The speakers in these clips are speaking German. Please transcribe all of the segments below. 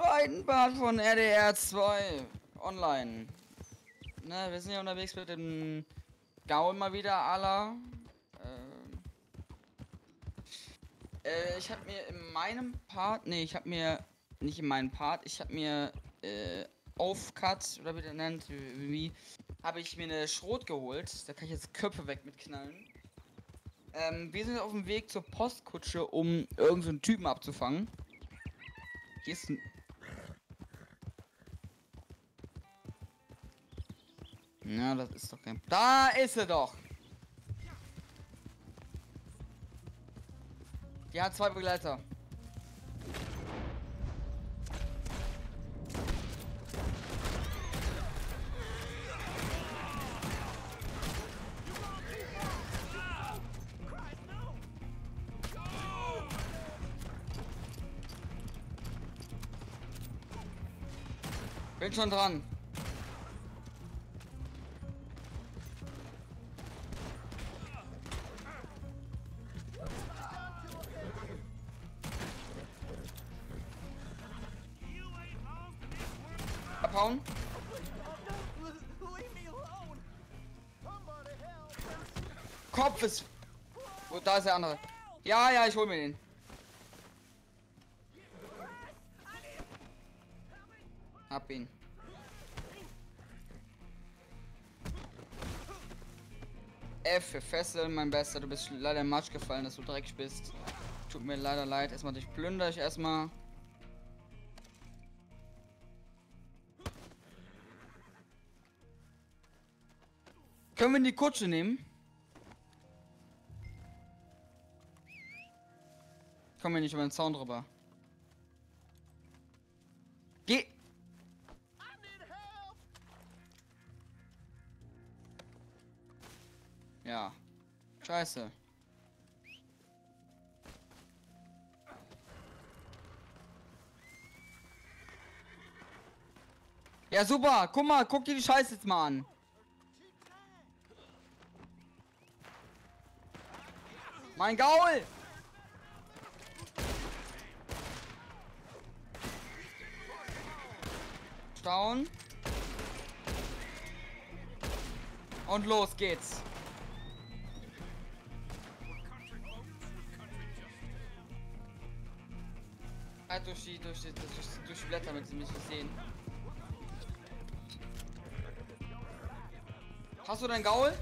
zweiten Part von RDR 2 online. Ne, wir sind ja unterwegs mit dem Gaul mal wieder aller. Ähm, äh, ich habe mir in meinem Part, nee, ich habe mir nicht in meinem Part, ich habe mir äh, auf Cut oder wie der nennt, wie, habe ich mir eine Schrot geholt. Da kann ich jetzt Köpfe weg mitknallen. Ähm, wir sind auf dem Weg zur Postkutsche, um irgendeinen so Typen abzufangen. Hier ist ein. Ja, das ist doch kein. Da ist er doch! Die hat zwei Begleiter. Bin schon dran. Abhauen. Kopf ist. Oh, da ist der andere. Ja, ja, ich hol mir den. Hab ihn. F für Fesseln, mein Bester. Du bist leider im Matsch gefallen, dass du dreckig bist. Tut mir leider leid. Erstmal dich plünder ich erstmal. Können wir die Kutsche nehmen? Kommen wir nicht über den Zaun drüber. Geh! Ja. Scheiße. Ja, super. Guck mal, guck dir die Scheiße jetzt mal an. Mein Gaul! Down. Und los geht's. Halt durch die, durch die, durch, durch die Blätter, damit sie mich nicht sehen. Hast du dein Gaul?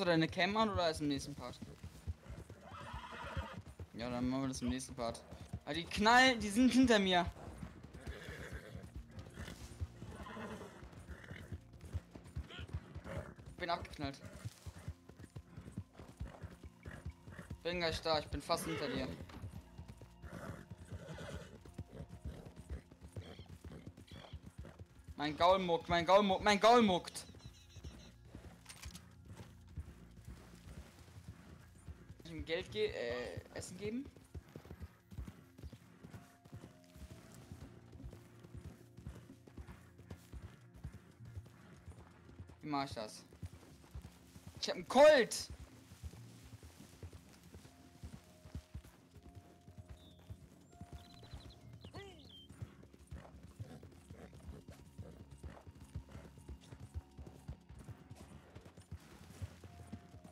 Du deine Cam an oder ist im nächsten Part? Ja, dann machen wir das im nächsten Part. Aber die knallen, die sind hinter mir. Bin abgeknallt. Bin gleich da, ich bin fast hinter dir. Mein Gaul muckt, mein Gaul muckt, mein Gaul Geld ge äh, Essen geben? Wie mach ich das? Ich hab einen Colt!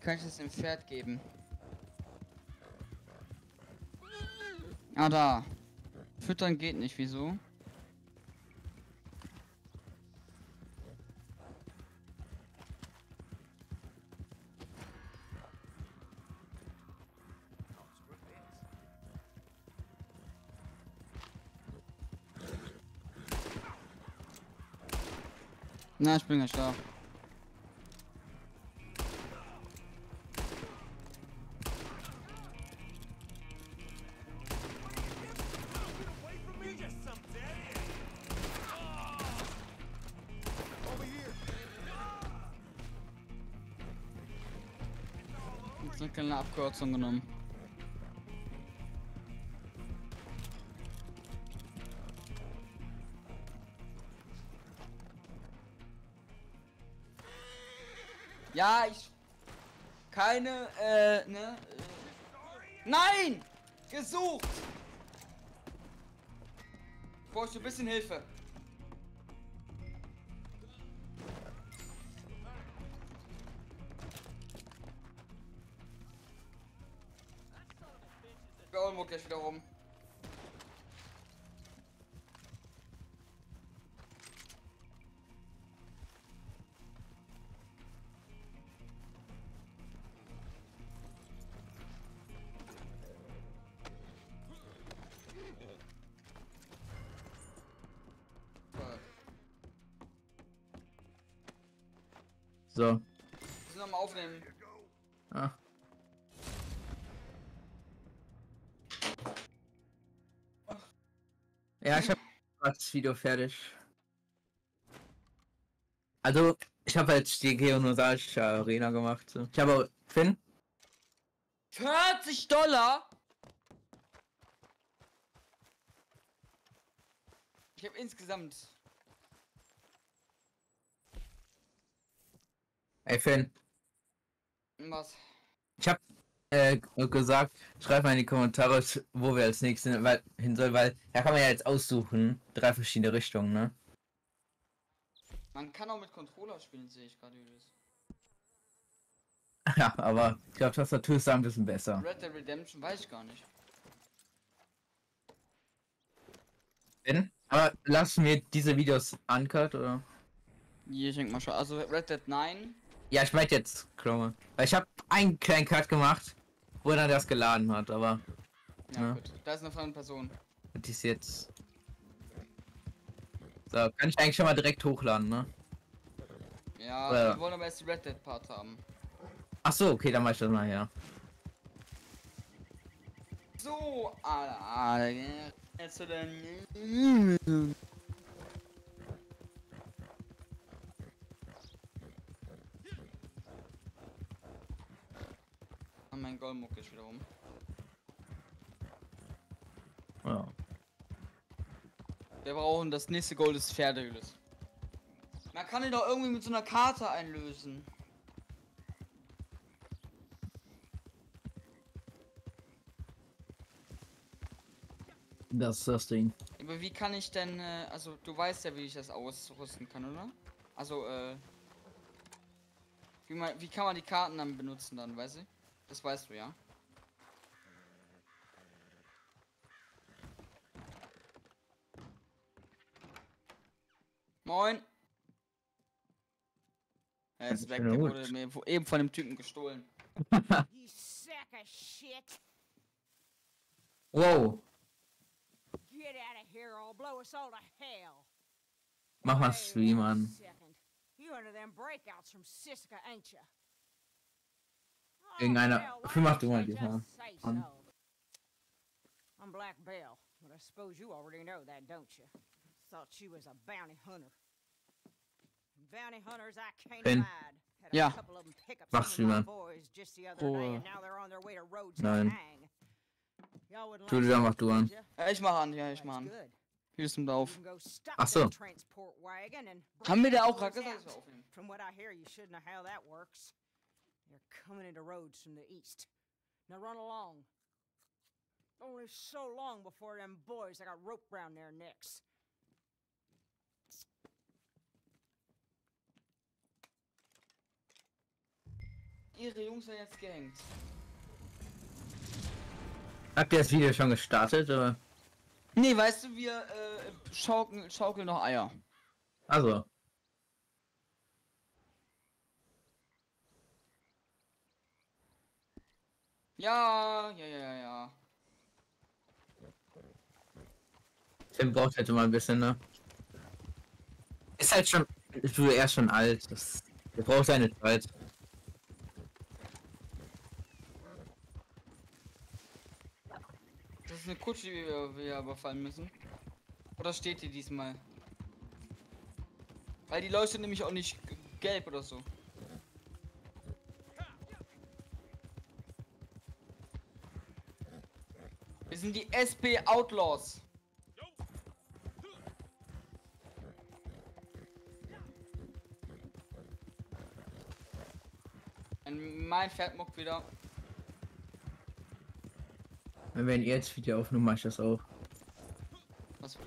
Kann ich das dem Pferd geben? Ah, da. Füttern geht nicht, wieso? Na, ich bin gleich da. Abkürzung genommen. Ja, ich... Keine, äh, ne? Äh, nein! Gesucht! Ich bräuchte ein bisschen Hilfe. Gleich wieder rum. So. Wir müssen nochmal aufnehmen. Ja, ich habe das Video fertig. Also, ich habe halt die Geonosage Arena gemacht. So. Ich habe auch Finn. 40 Dollar? Ich habe insgesamt. Ey Finn, Was? ich habe äh, gesagt, schreib mal in die Kommentare, wo wir als nächstes hin soll, weil da kann man ja jetzt aussuchen, drei verschiedene Richtungen, ne? Man kann auch mit Controller spielen, sehe ich gerade übrigens. Ja, aber ich glaube, Tastatur ist da ein bisschen besser. Red Dead Redemption weiß ich gar nicht. Finn, aber lassen wir diese Videos uncut, oder? Ich denke mal schon. Also Red Dead 9. Ja, ich meinte jetzt Chrome. Weil ich habe einen kleinen Cut gemacht, wo er das geladen hat, aber Ja, Ja. gut. Da ist eine fremde Person. die ist jetzt. So, kann ich eigentlich schon mal direkt hochladen, ne? Ja, Ja. wir wollen aber erst die Red Dead Part haben. Ach so, okay, dann mach ich das nachher. So, Alter. Alter. Jetzt zu den. Mein Goldmuck ist wieder rum. Ja. Wir brauchen das nächste Gold des Pferdeöles. Man kann ihn doch irgendwie mit so einer Karte einlösen. Das ist das Ding. Aber wie kann ich denn, äh, also du weißt ja, wie ich das ausrüsten kann, oder? Also, äh, wie, man, wie kann man die Karten dann benutzen dann, weißt du? Das weißt du, ja? Moin! Er ist weg, der wurde mir eben von dem Typen gestohlen. You sack of shit! Wow, Get out of here or I'll blow us all to hell! mach mal Hey, Stream an. You into them breakouts from Siska, ain't ya? Irgendeiner- hell, why Für mach don't du mal die, so? I'm Black Belle, but I suppose you already know that, don't you? Thought you was a bounty hunter. Bounty hunters I can't Ben. abide. Had a Ja. couple of 'em pick up Mach's some of my boys just the other Oh, day, and now they're on their way to Rhodes Nein. to hang. That, mach du an. Ja, ich mach an, ja, ich mach an. Hier ist mit You auf. can go stop Ach so. that transport wagon and Haben wir da auch gerade gesagt, dass wir aufnehmen? From what I hear, you should know how that works. They're coming into roads from the east. Now run along. Only so long before them boys I got rope round their necks. Ihre Jungs werden jetzt gehängt. Habt ihr das Video schon gestartet, oder? Nee, weißt du, wir äh, schaukeln, schaukeln noch Eier. Also, Ja, ja, ja, ja. Tim braucht halt immer ein bisschen, ne? Ist halt schon, du er ist schon alt. Das, der braucht seine Zeit. Das ist eine Kutsche, die wir, wir überfallen müssen. Oder steht die diesmal? Weil die leuchtet nämlich auch nicht gelb oder so. Wir sind die SP Outlaws. Mein Pferd muckt wieder. Wenn ihr jetzt Video aufnimmt, mach ich das auch. Was?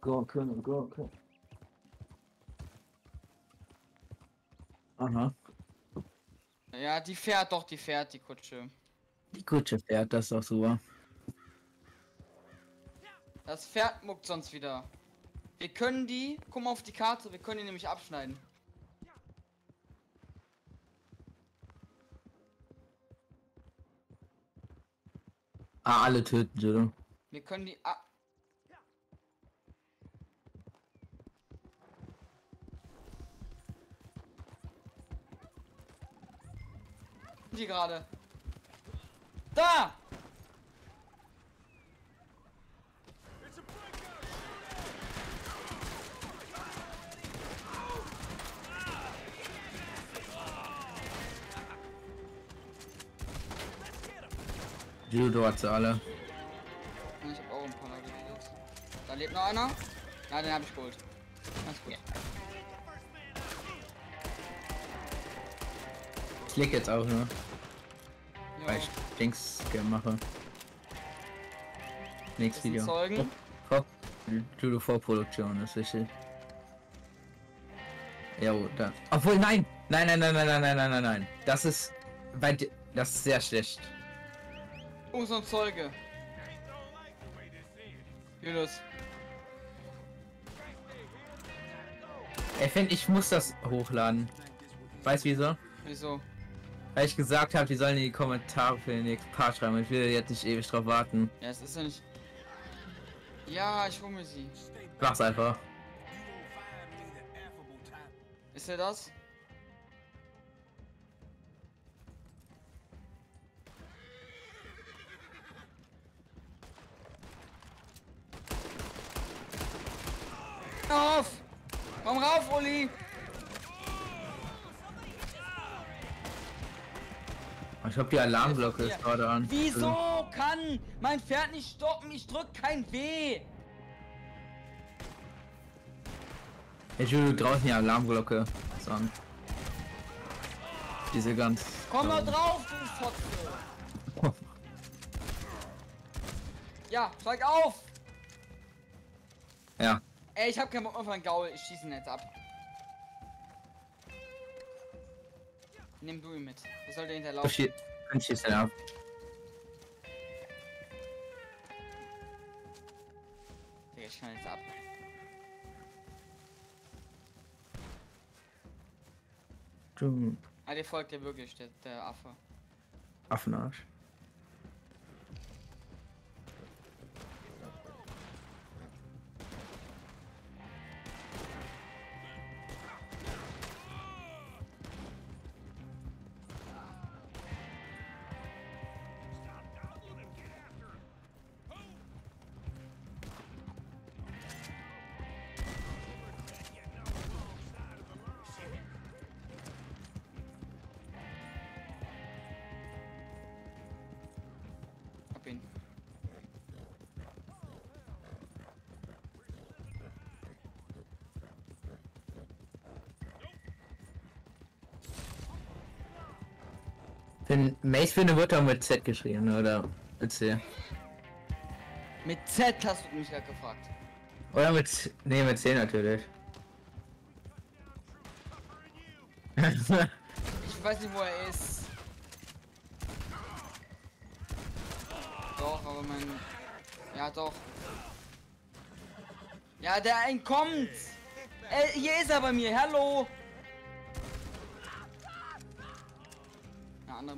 Gurke, Gurke. Aha. Ja, die fährt doch, die fährt, die Kutsche. Die Kutsche fährt, das ist doch super. Das Pferd muckt sonst wieder. Wir können die, guck mal auf die Karte, wir können die nämlich abschneiden. Ah, alle töten sie, oder? Wir können die ab. Die gerade. Da! Judo hat sie alle. Ich hab auch ein paar Leute. Da lebt noch einer. Ja, den hab ich geholt. Ganz gut. Ich leg jetzt auch nur. Weil ich Dings mache. Nächstes Video. Zeugen. Vor, Judo Vorproduktion ist wichtig. Jo, da. Obwohl, nein! Nein, nein, nein, nein, nein, nein, nein, nein, nein. Das ist. Bei, das ist sehr schlecht. Oh, so ein Zeuge. Julius. Ich finde, ich muss das hochladen. Weißt wieso? Wieso? Weil ich gesagt habe, die sollen in die Kommentare für den nächsten Part schreiben. Ich will jetzt nicht ewig drauf warten. Ja, es ist ja nicht. Ja, ich hole mir sie. Mach's einfach. Ist er das? Hör Auf! Komm rauf, Uli! Ich hab die Alarmglocke ist gerade an. Wieso kann mein Pferd nicht stoppen? Ich drück kein W! Ich will draußen die Alarmglocke an. Diese ganz. Komm mal drauf, du Fotze! Ja, steig auf! Ja. Ey, ich hab keinen Bock mehr auf einen Gaul. Ich schieße ihn jetzt ab. Nimm du ihn mit. Was soll der hinterlaufen? viel. Dann schießt er ab. Digga, ich kann jetzt ab. Du Ah, der folgt ja wirklich, der, der Affe. Affenarsch. Wenn Mace finde wird doch mit Z geschrieben, oder? Mit C. Mit Z hast du mich gerade gefragt. Oder mit. Nee, mit C natürlich. Ich weiß nicht, wo er ist. Doch, aber mein. Ja, doch. Ja, der ein kommt! Ey, hier ist er bei mir, hallo!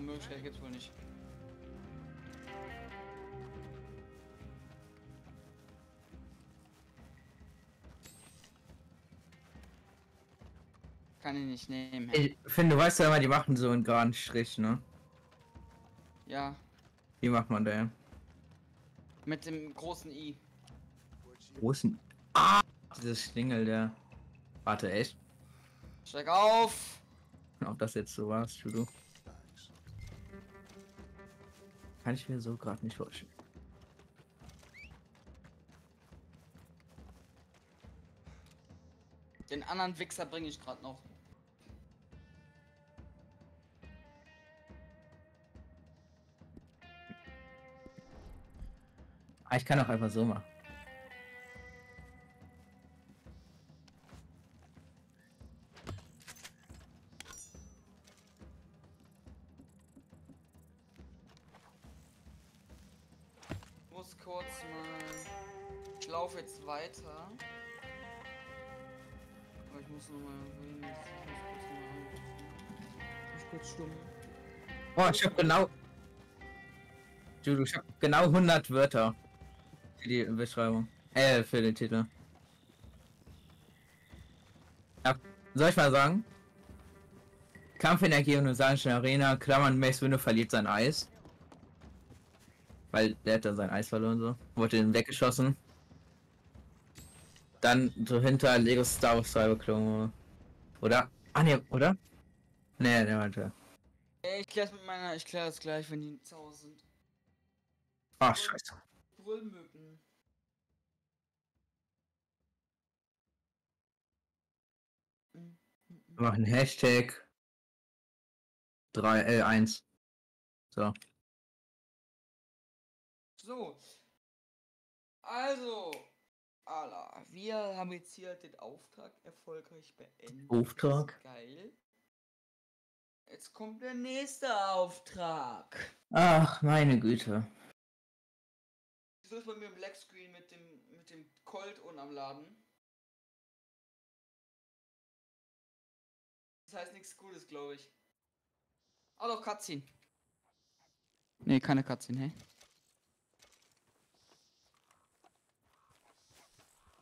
Möglichkeit gibt's wohl nicht. Kann ich nicht nehmen. ich finde, du weißt ja immer, die machen so einen geraden Strich, ne? Ja, Wie macht man da? mit dem großen I. Denn. Ah! Dieses Schlingel, der. Warte, echt? Steig auf! Ob das jetzt so war, Judo? Kann ich mir so gerade nicht vorstellen. Den anderen Wichser bringe ich gerade noch. Ah, ich kann auch einfach so machen. Kurz stumm. Oh, ich hab genau. Du, ich hab genau 100 Wörter für die Beschreibung. Äh, für den Titel. Ja, soll ich mal sagen? Kampf in der geonosanischen Arena, Klammern, Mace Window verliert sein Eis. Weil der hat da sein Eis verloren so. Wurde ihn weggeschossen. Dann so hinter Lego Star Wars Cyberclone. Oder? Ah ne, oder? Ne, der meinte. Ey, ich klär's mit meiner. Ich klär das gleich, wenn die zu Hause sind. Ach, scheiße. Brüllmücken. Wir machen Hashtag 3, äh, 1. So. So. Also. Allah, wir haben jetzt hier den Auftrag erfolgreich beendet. Auftrag? Geil. Jetzt kommt der nächste Auftrag. Ach, meine Güte. Wieso ist bei mir im Blackscreen mit dem mit dem Colt und am Laden? Das heißt nichts Gutes, glaube ich. Ah doch, Cutscene. Nee, keine Cutscene, hey.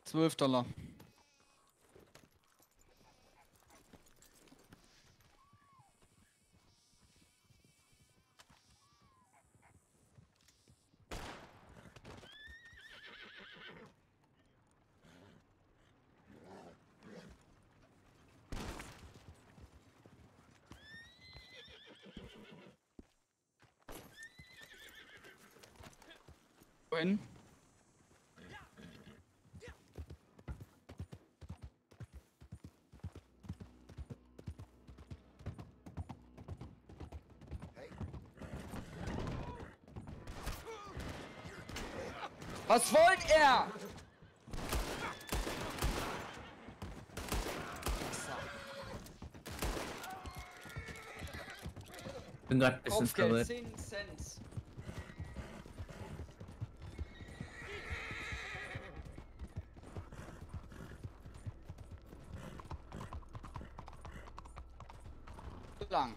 12 Dollar. Wohin? Was wollt er? Bin gerade ein bisschen verwirrt. 10 Cent. Lang.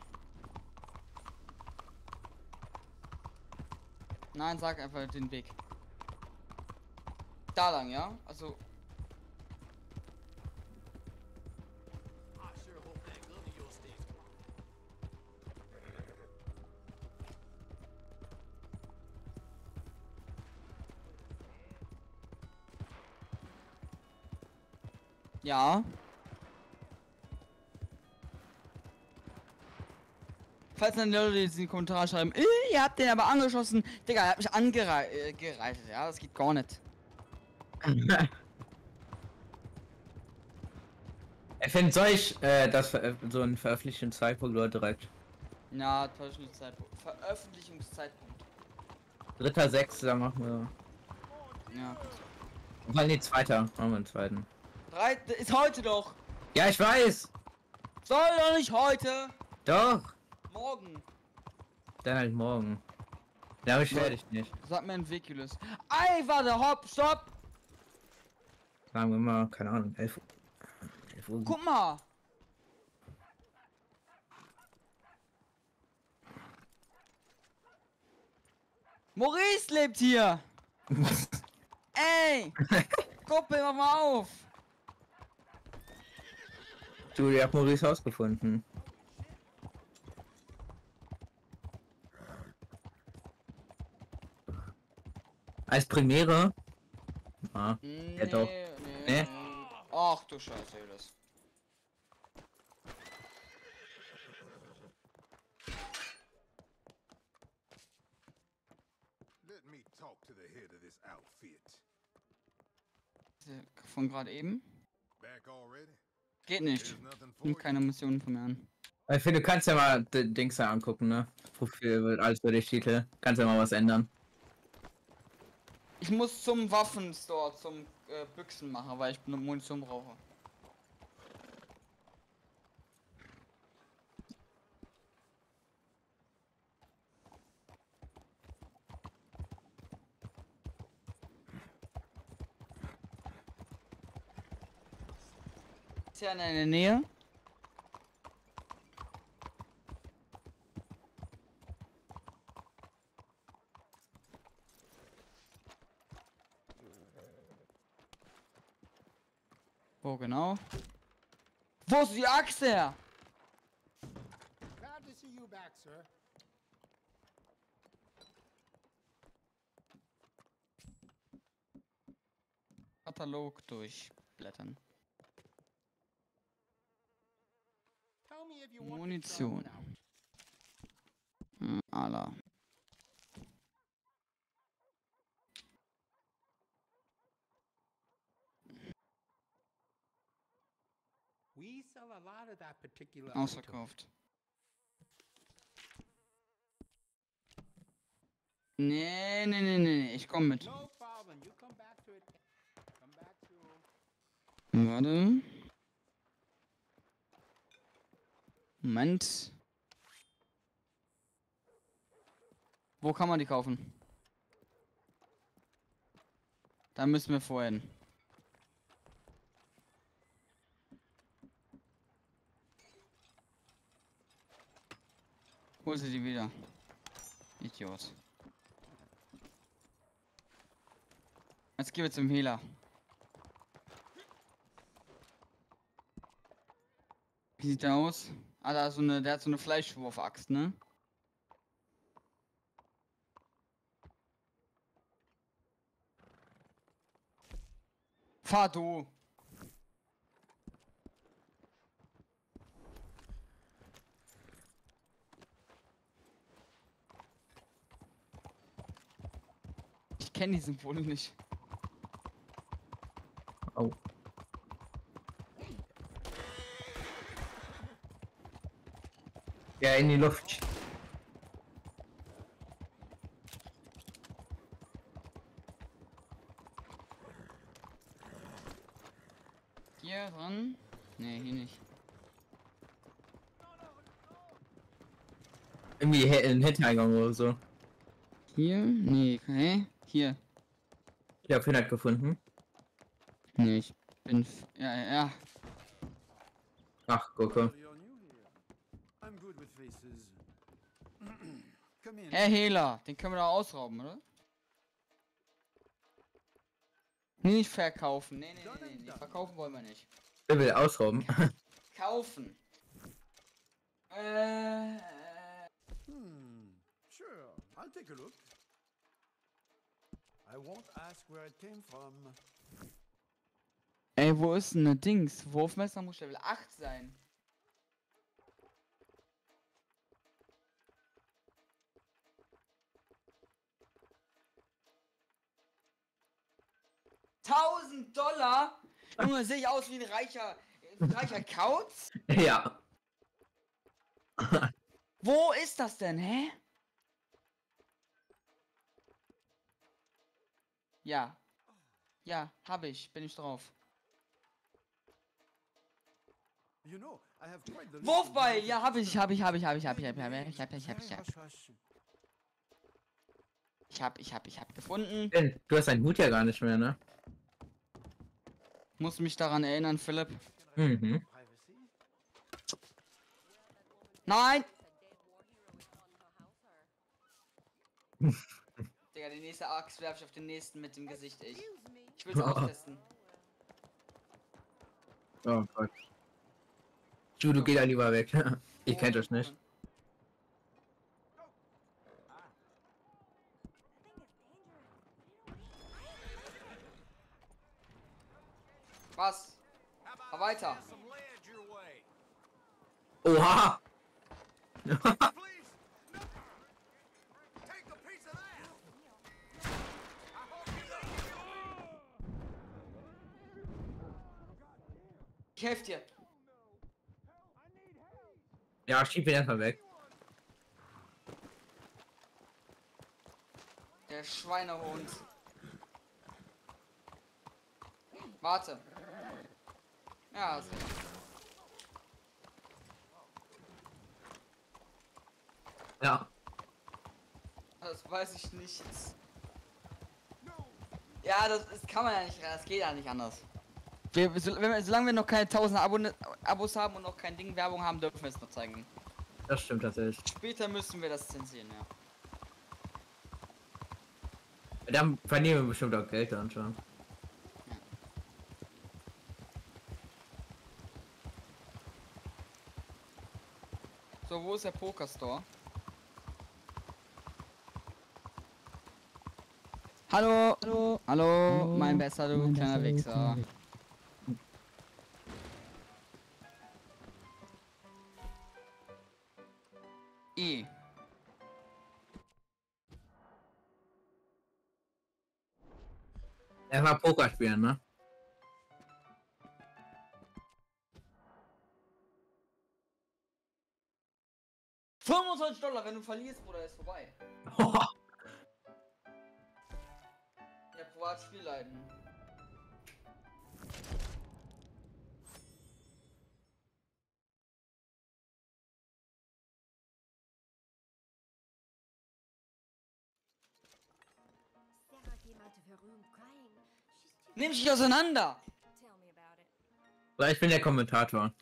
Nein, sag einfach den Weg. Da lang, ja? Also. Ja. Falls dann Leute jetzt in die Kommentare schreiben, ihr habt den aber angeschossen. Digga, er hat mich angereitet, äh, gereitet, ja, das geht gar nicht. Ich finde, soll ich äh, das so einen veröffentlichten Zeitpunkt oder direkt? Ja, Veröffentlichungszeitpunkt. Veröffentlichungszeitpunkt. Dritter, sechster machen wir. Ja. Weil nee, zweiter. Machen wir einen zweiten. Drei, ist heute doch. Ja, ich weiß! Soll doch nicht heute. Doch! Morgen. Dann halt morgen. Da habe ich Ja. fertig nicht. Sag mir ein Vehiculus. Ey, warte, hopp, stopp. Sagen wir mal, keine Ahnung, 11 Uhr. 11 Uhr. Guck mal. Maurice lebt hier. Ey. Kuppel, mach mal auf. du, ihr habt Maurice Haus gefunden. Als Premiere? Ah, Nee, doch. Nee, Nee? nee. Ach du Scheiße, das. Let me talk to the head of this outfit. Von gerade eben. Back already? Geht nicht. Nimm keine Missionen von mir an. Ich finde, du kannst ja mal die Dings da angucken, ne? Profil wird alles für die Titel. Kannst ja mal was ändern. Ich muss zum Waffenstore, zum äh, Büchsen machen, weil ich eine Munition brauche. Ist ja in der Nähe. Wo genau? Wo ist die Axt her? Glad to see you back, sir. Katalog durchblättern. Munition. Hm, Allah. Ausverkauft. Nee, nee, nee, nee, nee, ich komm mit. Warte. Moment. Wo kann man die kaufen? Da müssen wir vorhin. Hol sie die wieder. Idiot. Jetzt gehen wir zum Hehler. Wie sieht der aus? Ah, da ist so eine, der hat so eine Fleischwurfaxt, ne? Fahr du! Kenne die Symbole nicht. Oh. Ja, in die Luft. Hier dran? Ne, hier nicht. Irgendwie ein Hintereingang oder so. Hier? Nee, hä? Hier. Ich hab 100 gefunden. Nee, ich bin. f- Ja, ja, ja. Ach, Gurke. You're new here. I'm good with faces. Come in. Herr Hehler, den können wir doch ausrauben, oder? Nee, nicht verkaufen. Nee, nee, nee, nee, nee. Verkaufen wollen wir nicht. Wer will ausrauben? Kaufen. Äh. Hmm. Sure. I'll take a look. Ey, wo ist denn der Dings? Wurfmesser muss Level 8 sein. Tausend Dollar? Junge, sehe ich aus wie ein reicher, ein reicher Kauz? ja. Wo ist das denn, hä? Ja. Ja, habe ich. Bin ich drauf. You know, Wurfball! Ja, habe ich, habe ich, habe ich, habe ich, habe ich, habe ich, habe ich, habe ich, habe ich, habe ich, ich, habe ich, habe ich, habe gefunden. Du hast deinen Hut ja gar nicht mehr, ne? Muss mich daran erinnern, Philipp. Mhm. Nein! Digga, die nächste Axt werfe ich auf den nächsten mit dem Gesicht, ich. Ich will's austesten. Oh Gott. Judo, geh da lieber weg. ich kenn das nicht. Was? Fahr weiter. Oha! Ich helf dir. Ja, schieb ihn erstmal weg. Der Schweinehund. Warte. Ja, so. Ja. Das weiß ich nicht. Ja, das, das kann man ja nicht, das geht ja nicht anders. Wir, so, wenn wir, solange wir noch keine 1000 Abo, Abos haben und noch kein Ding Werbung haben, dürfen wir es noch zeigen. Das stimmt tatsächlich. Später müssen wir das zensieren, ja. Dann verlieren wir bestimmt auch Geld dann schon. So, wo ist der Poker Store? Hallo, hallo, hallo, mein Besser, du kleiner Wichser. E. Erstmal Poker spielen, ne? $25 Dollar, wenn du verlierst, Bruder, ist vorbei. Ja, Privatspiel leiden. Sarah her room crying. Nimm dich auseinander! Weil ich bin der Kommentator.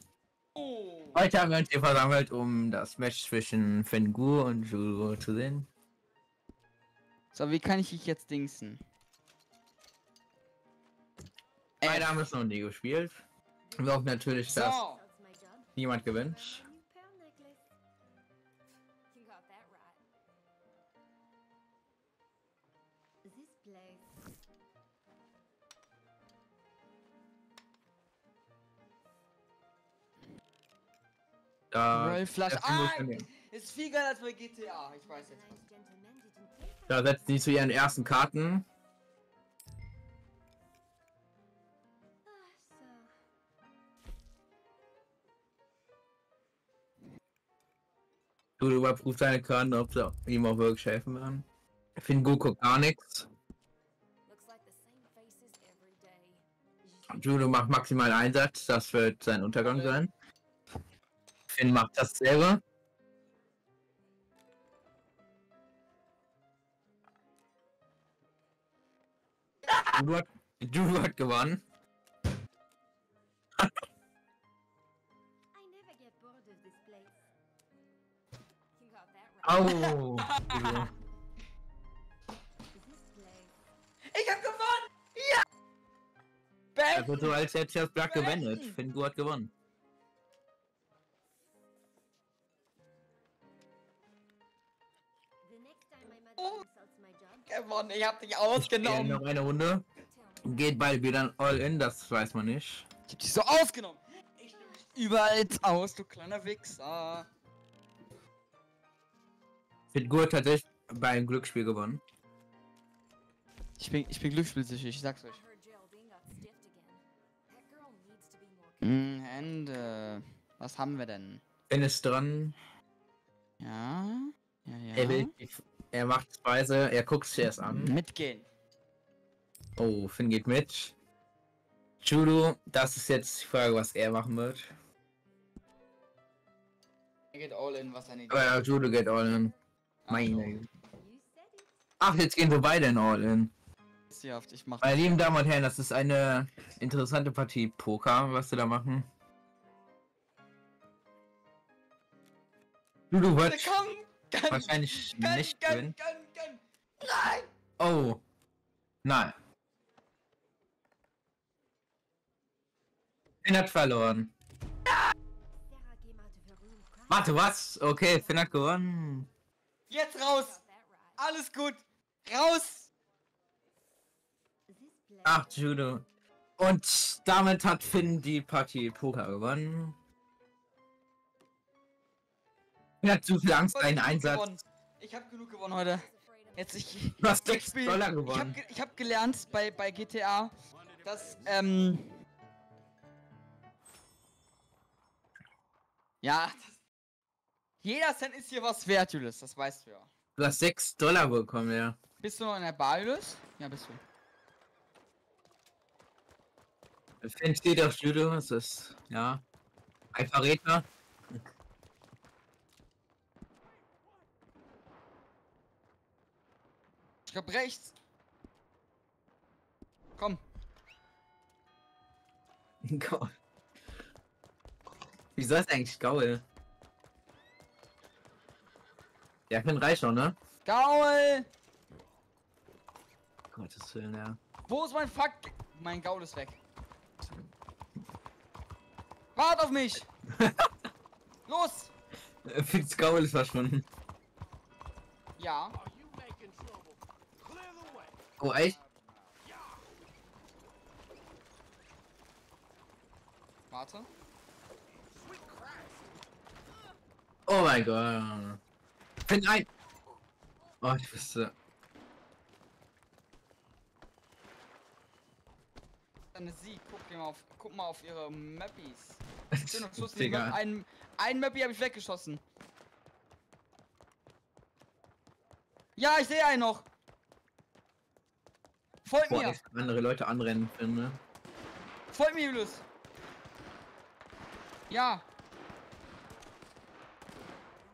Oh. Heute haben wir uns hier versammelt, um das Match zwischen Fengu und Juro zu sehen. So, wie kann ich dich jetzt dingsen? Beide haben es noch nie gespielt. Wir hoffen natürlich, dass So. Job. niemand gewinnt. Der Fengu Ah, ist viel geiler als bei GTA. Ich weiß jetzt. For da setzen sie zu ihren ersten Karten. Du überprüfst deine Karten, ob sie ihm auch wirklich helfen werden. Fengu guckt gar nichts. Judo macht maximal Einsatz, das wird sein Untergang sein. Finn macht dasselbe. Judo hat, Judo hat gewonnen. Au! Ich hab gewonnen! Ja! Das Bam! wird so, als hätte das Blatt gewendet. Finn hat gewonnen. Gewonnen, ich hab dich ausgenommen. noch eine Runde. Geht bald wieder all in, das weiß man nicht. Ich hab dich so ausgenommen. Ich nehm dich überall aus, du kleiner Wichser. Hat tatsächlich beim Glücksspiel gewonnen. Ich bin, ich bin glücksspielsüchtig, ich sag's euch. Hm, Hände. Was haben wir denn? Finn ist dran. Ja? Ja, ja. Er, will, er macht Weise, er guckt sich erst an. Mitgehen. Oh, Finn geht mit. Judo, das ist jetzt die Frage, was er machen wird. Er geht all in, was er nicht. Aber ja, Judo geht all in. Meine. Said it. Ach, jetzt gehen wir beide in all in. Sehr oft, ich mach. Meine lieben Damen und Herren, das ist eine interessante Partie Poker, was wir da machen. Judo wird Gönn! wahrscheinlich Gönn, nicht gönn, gewinnen. gönn, gönn! Nein! Oh. Nein. Finn hat verloren. Crying. Warte, was? Okay, Finn hat gewonnen. Jetzt raus! Alles gut! Raus! Ach, Judo. Und damit hat Finn die Partie Poker gewonnen. Hat zu viel Angst, Ich einen genug Einsatz. gewonnen. Ich hab genug gewonnen heute. Jetzt ich. Du hast ich 6 spiel- Dollar Ich hab, gewonnen. ge- ich hab gelernt bei, bei GTA, dass, ähm. Ja, das, Jeder Cent ist hier was wert, Julius, das weißt du ja. Du hast 6 Dollar bekommen, ja. Bist du noch in der Bar, Julius? Ja, bist du. Finn steht auf Judo, das ist, ja. Ein Verräter. Ich glaub rechts. Komm. Gaul. Wieso ist eigentlich Gaul? Ja, reicht schon, ne? Gaul! Gottes Willen, ja. Wo ist mein Fuck? Mein Gaul ist weg. Wart auf mich! Los! Finns Gaul ist verschwunden. Ja. Oh, echt? Warte. Oh mein Gott. Finn ein! Oh, ich wusste. Deine Sie, guck dir mal auf, guck mal auf ihre Mappies. Schön und Digga. Map, ein, ein Mappy habe ich weggeschossen. Ja, ich sehe einen noch. Folgt mir, andere Leute anrennen, Finn, ne? folgt mir, Julius. Ja.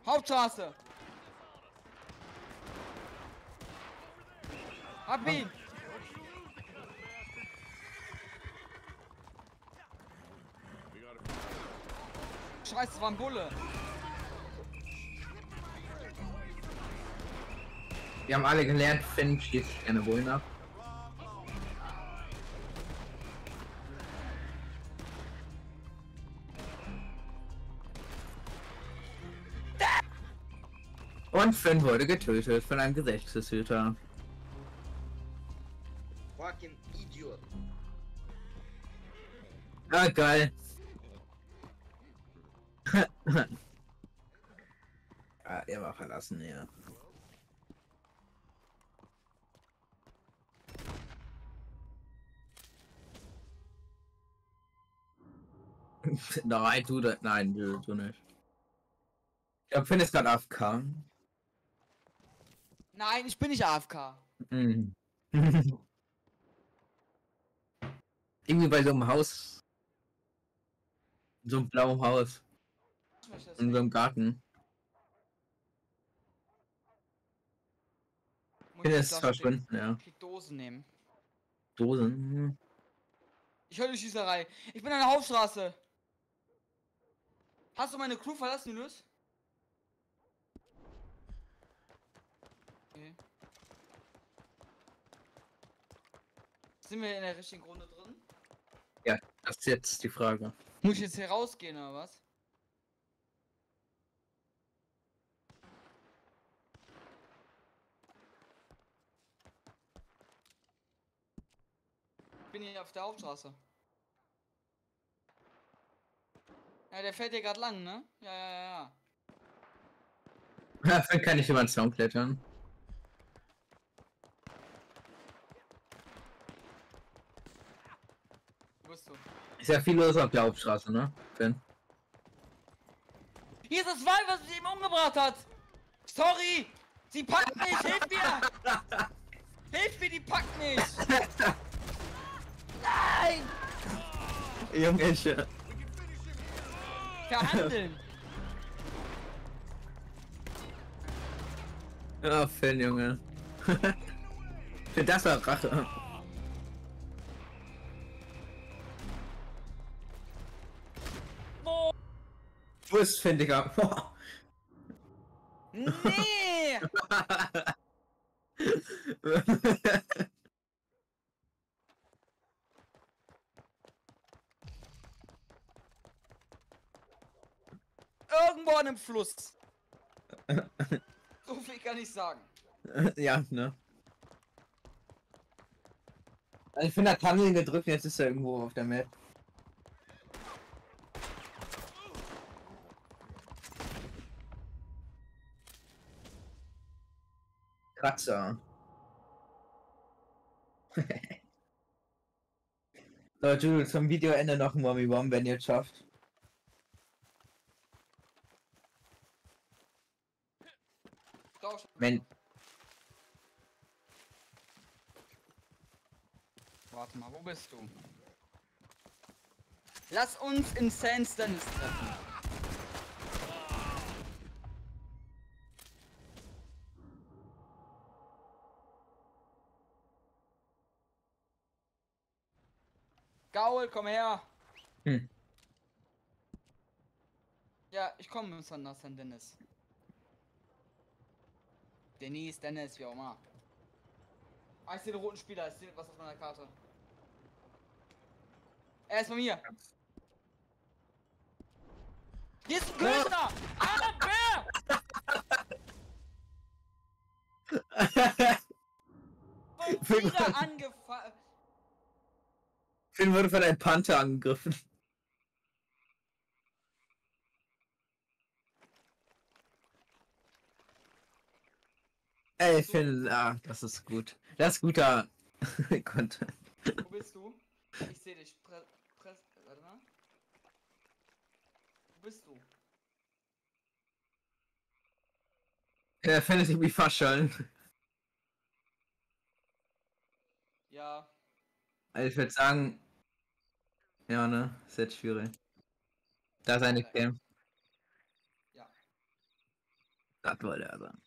Hauptstraße. Hab ihn. Scheiße, das war ein Bulle. Wir haben alle gelernt, Finn schießt gerne Bullen ab. Und Finn wurde getötet von einem Gesetzeshüter. Fucking idiot. Ah, geil. ah, er war verlassen, ja. nein, du, nein, du, du nicht. Ich glaube, Finn ist gerade AFK. Nein, ich bin nicht AFK. Mhm. Irgendwie bei so einem Haus. In so einem blauen Haus. Ich In so einem Garten. Muss Finn ich ist das verschwunden, ja. Die Dosen nehmen. Dosen. hm. Ich höre die Schießerei. Ich bin an der Hauptstraße. Hast du meine Crew verlassen, Julius? Okay. Sind wir in der richtigen Runde drin? Das ist jetzt die Frage. Muss ich jetzt hier rausgehen oder was? Ich bin hier auf der Hauptstraße. Ja, der fährt hier gerade lang, ne? Ja, ja, ja, ja. Ja, Finn kann nicht über den Zaun klettern. Bist du? Ist ja viel los auf der Hauptstraße, ne? Finn. Hier ist das Weib, was mich eben umgebracht hat! Sorry! Sie packt mich! Hilf mir! Hilf mir, die packt mich! Nein! Junge, ich, äh, Verhandeln! Ja, Finn, Junge. Für das war Rache. Wo ist Finn, Digga? Boah. Nee! Irgendwo an einem Fluss. So viel kann ich sagen. ja, ne? Also ich finde, hat Tunnel gedrückt, jetzt ist er irgendwo auf der Map. So, Jules, zum Videoende noch ein Mommy Bomb, wenn ihr es schafft. Wenn, Warte mal, wo bist du? Lass uns in Sans Dennis treffen. Komm her! Hm. Ja, ich komme von nach San Dennis. Denise, Dennis, wie auch immer. Ah, ich sehe den roten Spieler, ich sehe was auf meiner Karte. Er ist bei mir. Hier ist ein Köter! Ah, Bär! Vom Tiger angefallen. Finn wurde von einem Panther angegriffen. Ey, Finn, ah, das ist gut. Das ist guter Content. Wo bist du? Ich sehe dich. Pre Press. Warte mal. Wo bist du? Er findet irgendwie verschollen. Ja. Also ich würde sagen. Ja, ne? Ist jetzt schwierig. Da ist eine Cam. Ja. Das wollte er sagen.